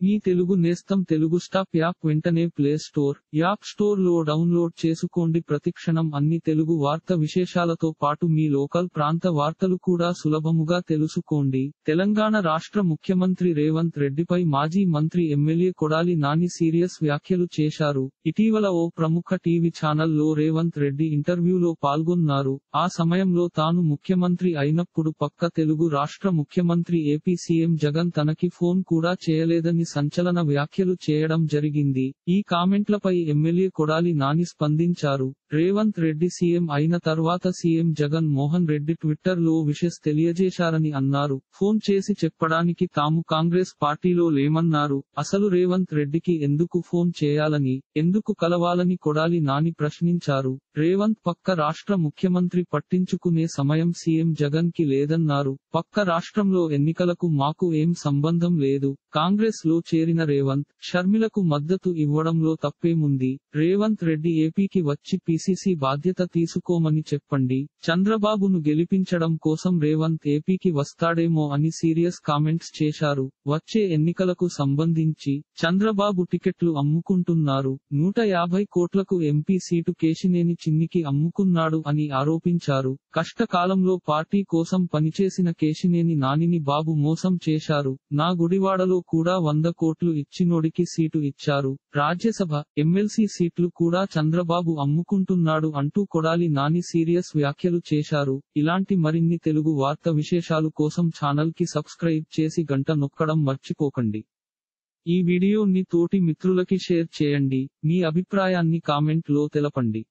మీ తెలుగు నేస్తం Telugu stop app వెంటనే play store app స్టోర్లో డౌన్లోడ్ చేసుకోండి. ప్రతిక్షణం అన్ని తెలుగు వార్త విశేషాలతో పాటు మీ లోకల్ ప్రాంత వార్తలు కూడా సులభముగా తెలుసుకోండి. తెలంగాణ రాష్ట్ర ముఖ్యమంత్రి రేవంత్ రెడ్డిపై మాజీ మంత్రి ఎమ్మెల్యే కొడాలి నాని సీరియస్ వ్యాఖ్యలు చేశారు. ఇటీవల ఓ ప్రముఖ టీవీ ఛానల్లో రేవంత్ రెడ్డి ఇంటర్వ్యూలో పాల్గొన్నారు. ఆ సమయంలో తాను ముఖ్యమంత్రి అయినప్పుడు పక్క తెలుగు రాష్ట్ర ముఖ్యమంత్రి ఏపీ సీఎం జగన్ తనకి ఫోన్ కూడా చేయలేదని సంచలన వ్యాఖ్యలు చేయడం జరిగింది. ఈ కామెంట్లపై ఎమ్మెల్యే కొడాలి నాని స్పందించారు. రేవంత్ రెడ్డి సీఎం అయిన తర్వాత సీఎం జగన్ మోహన్ రెడ్డి ట్విట్టర్లో విషెస్ తెలియజేశారని అన్నారు. ఫోన్ చేసి చెప్పడానికి తాము కాంగ్రెస్ పార్టీలో లేమన్నారు. అసలు రేవంత్ రెడ్డికి ఎందుకు ఫోన్ చేయాలని ఎందుకు కలవాలని కొడాలి నాని ప్రశ్నించారు. రేవంత్ పక్క రాష్ట్ర ముఖ్యమంత్రి పట్టించుకునే సమయం సీఎం జగన్కి లేదన్నారు. పక్క రాష్ట్రంలో ఎన్నికలకు మాకు ఏం సంబంధం లేదు. కాంగ్రెస్లో చేరిన రేవంత్ షర్మిలకు మద్దతు ఇవ్వడంలో తప్పేముంది? రేవంత్ రెడ్డి ఏపీకి వచ్చి పీసీసీ బాధ్యత తీసుకోమని చెప్పండి. చంద్రబాబును గెలిపించడం కోసం రేవంత్ ఏపీకి వస్తాడేమో అని సీరియస్ కామెంట్స్ చేశారు. వచ్చే ఎన్నికలకు సంబంధించి చంద్రబాబు టికెట్లు అమ్ముకుంటున్నారు. నూట యాభై కోట్లకు ఎంపీ సీటు కేశినేని చిన్నికి అమ్ముకున్నాడు అని ఆరోపించారు. కష్టకాలంలో పార్టీ కోసం పనిచేసిన కేశినేని నానిని బాబు మోసం చేశారు. నా గుడివాడలో కూడా వంద కోట్లు ఇచ్చినోడికి సీటు ఇచ్చారు. రాజ్యసభ ఎమ్మెల్సీ సీట్లు కూడా చంద్రబాబు అమ్ముకుంటున్నాడు అంటూ కొడాలి నాని సీరియస్ వ్యాఖ్యలు చేశారు. ఇలాంటి మరిన్ని తెలుగు వార్త విశేషాలు కోసం ఛానల్కి సబ్స్క్రైబ్ చేసి గంట నొక్కడం మర్చిపోకండి. ఈ వీడియోని తోటి మిత్రులకి షేర్ చేయండి. మీ అభిప్రాయాన్ని కామెంట్లో తెలపండి.